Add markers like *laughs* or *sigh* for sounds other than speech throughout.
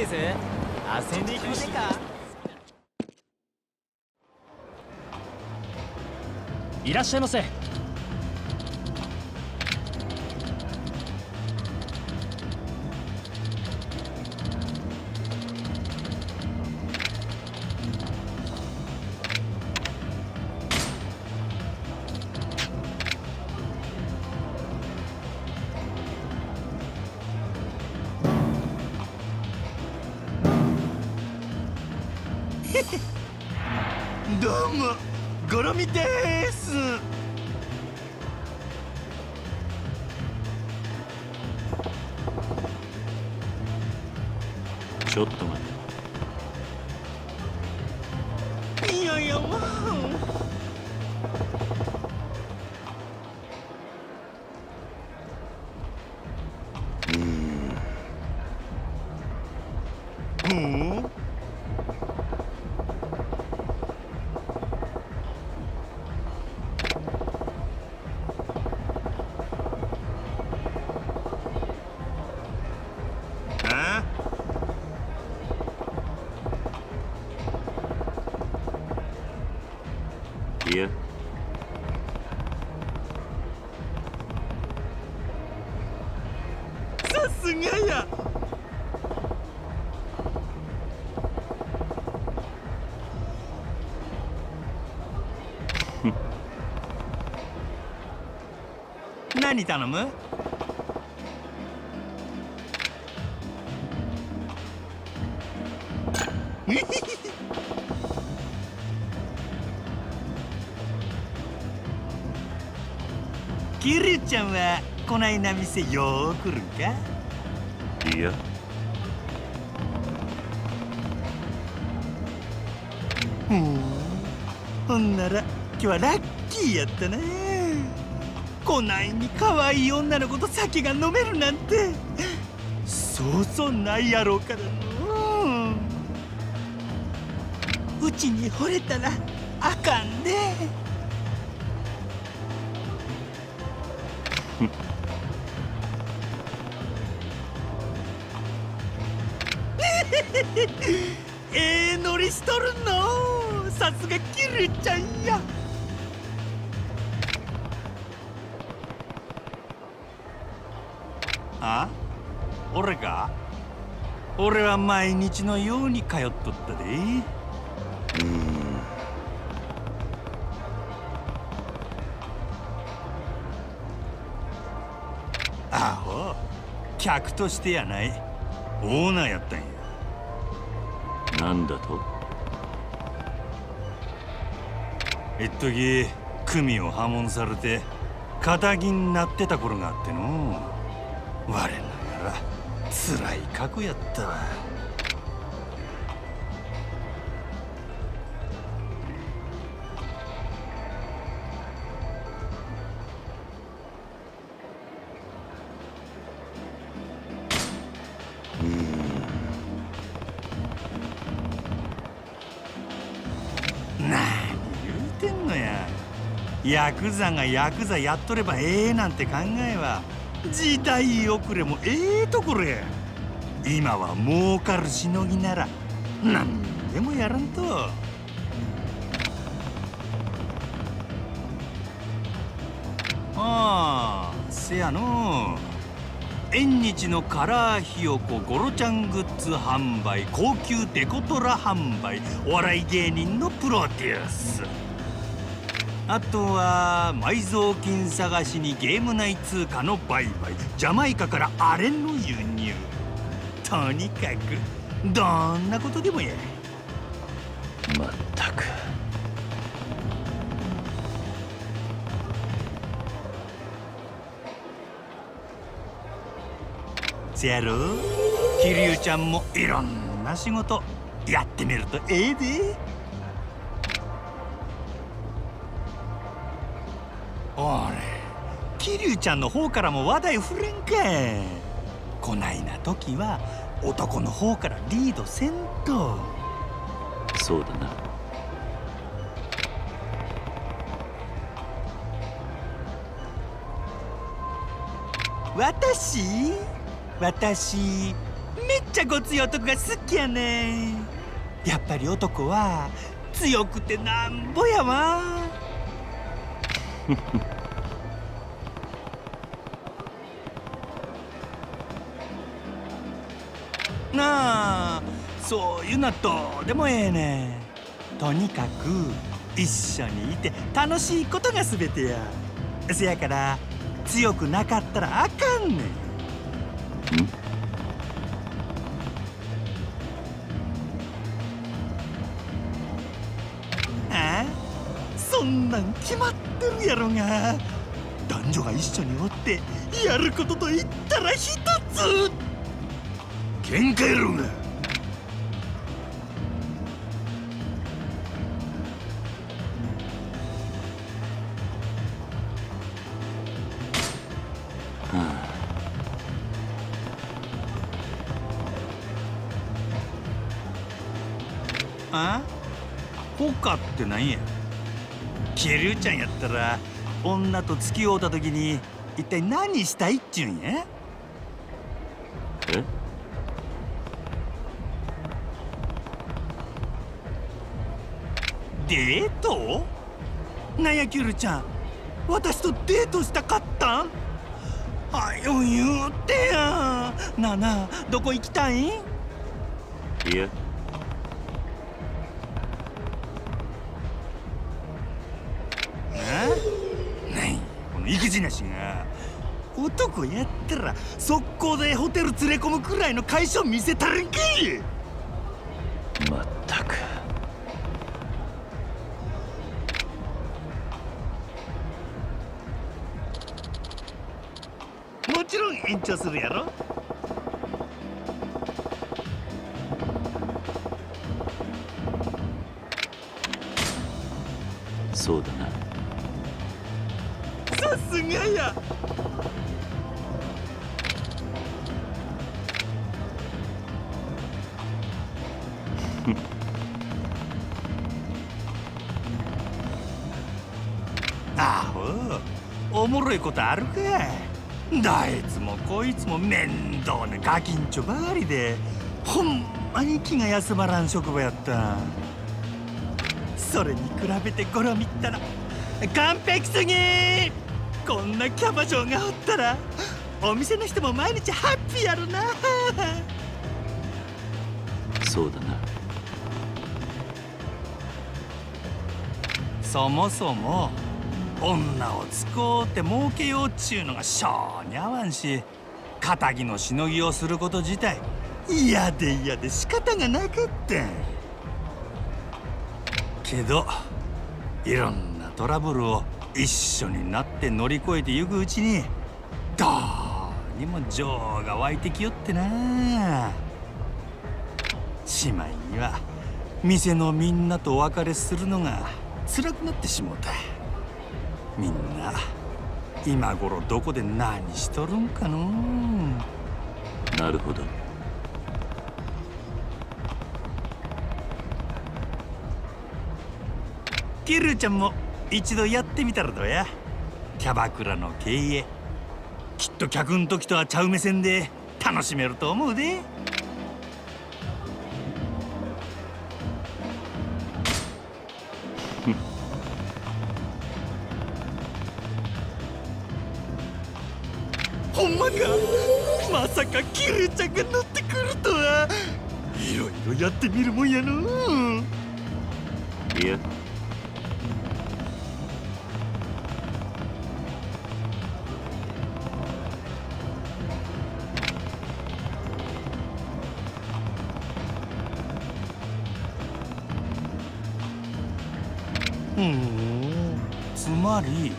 です。遊んでいきませんか？いらっしゃいませ。どうもゴロミです。ちょっと待って。いやさすがや何頼むキリュウちゃんはこないな店よーく来るんか？いや。ほん。ほんなら今日はラッキーやったなこないに可愛い女の子と酒が飲めるなんて。そうそうないやろうからの。うちに惚れたらあかんで *laughs* ええノリしとるの？さすがキルちゃんや。あ？俺か俺は毎日のように通っとったで。ア客としてやない。オーナーやったんや。なんだと？一時組を破門されて仇になってた頃があっての。我ながら辛い過去やったわうてんのや。ヤクザがヤクザやっとればええなんて考えは時代遅れもええところや。今は儲かるしのぎなら何でもやらんと。ああせやの。縁日のカラーひよこゴロちゃんグッズ販売高級デコトラ販売お笑い芸人のプロデュース。あとは埋蔵金探しにゲーム内通貨の売買。ジャマイカからアレの輸入。とにかくどんなことでもやまったく。せやろ桐生ちゃんもいろんな仕事やってみるとええでおれ桐生ちゃんの方からも話題振れんかこないな時は男の方からリードせんと。そうだな。私？私めっちゃご強い男が好きやねやっぱり男は強くてなんぼやわ *laughs* なあそういうのはどうでもええねとにかく一緒にいて楽しいことが全てや。せやから強くなかったらあかんねん？あ？そんなん決まってるやろが。男女が一緒におってやることと言ったら一つ。喧嘩やろが。あ？他ってなんや？キリュウちゃんやったら女と付き合うた時に一体何したいっちゅうんや？え？デート？なんやキュルちゃん。私とデートしたかったん？はよ言うてやなあなあどこ行きたいん？いやこの育児なし。が男やったら速攻でホテル連れ込むくらいの会社見せたるんかいまったく。もちろん延長するやろ。そうだなさすがや。あほおもろいことあるか。どいつもこいつも面倒なガキンチョばかりで。ほんまに気が休まらん職場やった。それに比べてゴロ見ったら完璧すぎこんなキャバ嬢がおったらお店の人も毎日ハッピーやろな。そうだな。そもそも女を使うて儲けようっちゅうのが性に合わんし仇のしのぎをすること自体嫌で嫌で仕方がなかったけどいろんなトラブルを一緒になって乗り越えてゆくうちにどうにも情が湧いてきよってな。しまいには店のみんなとお別れするのが辛くなってしもうた。みんな今頃どこで何しとるんかの。なるほど。キルちゃんも一度やってみたらどうや？キャバクラの経営。きっと客ん時とはちゃう目線で楽しめると思うで。*laughs* ほんまか？まさかキルちゃんが乗ってくるとは。いろいろやってみるもんやのいやふんつまり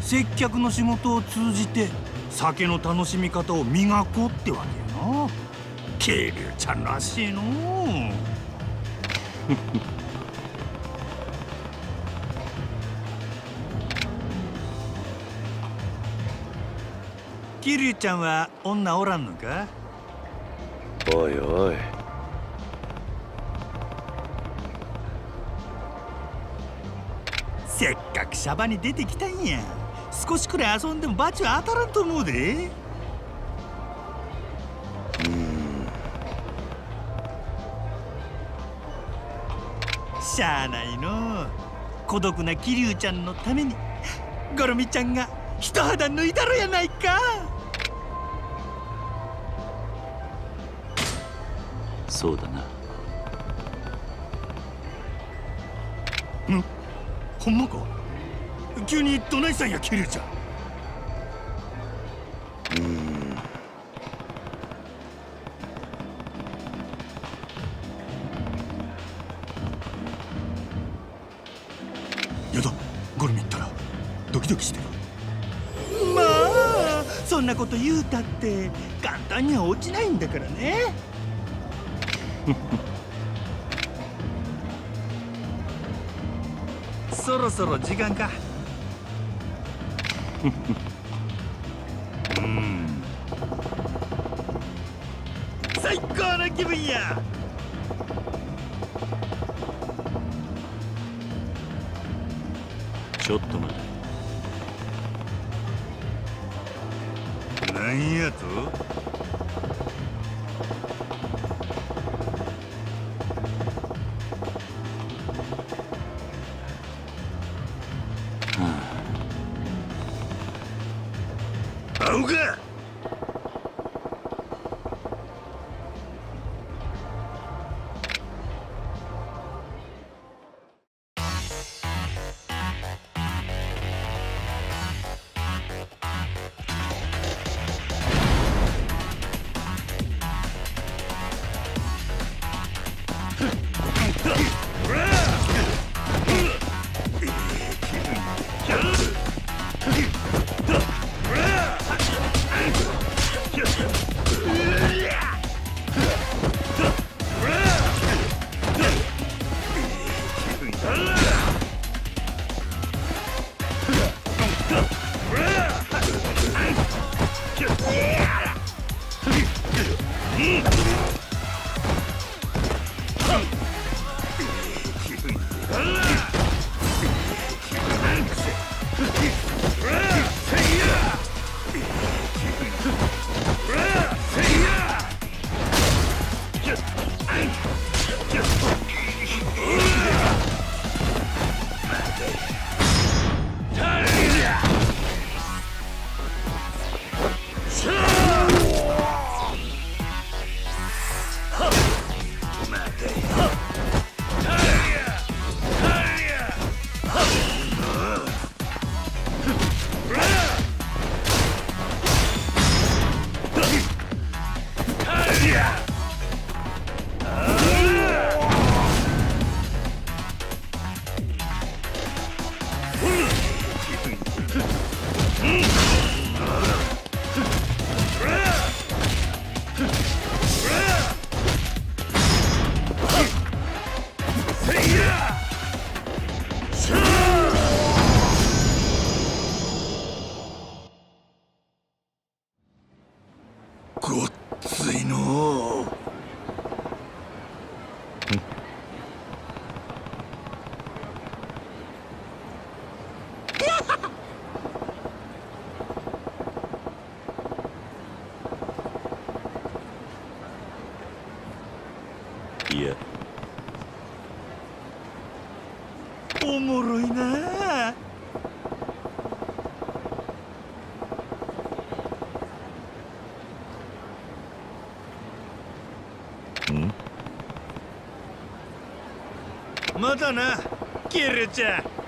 接客の仕事を通じて酒の楽しみ方を磨こうってわけやな。渓流ちゃんらしいの。*laughs* キリュウちゃんは女おらんのか？おいおい。せっかくシャバに出てきたんや。少しくらい遊んでもバチは当たらんと思うで。しゃあないの。孤独な桐生ちゃんのためにゴロミちゃんが一肌脱いだろやないか。そうだな。ん。ほんまか？急にどないしたんや桐生ちゃん。やだゴルミったらドキドキしてる。まあそんなこと言うたって簡単には落ちないんだからね *laughs* そろそろ時間か。うん。最高の気分や。ちょっと待て。なんやと？Yeah! ごっついのういやおもろいなあんまたなキルちゃん。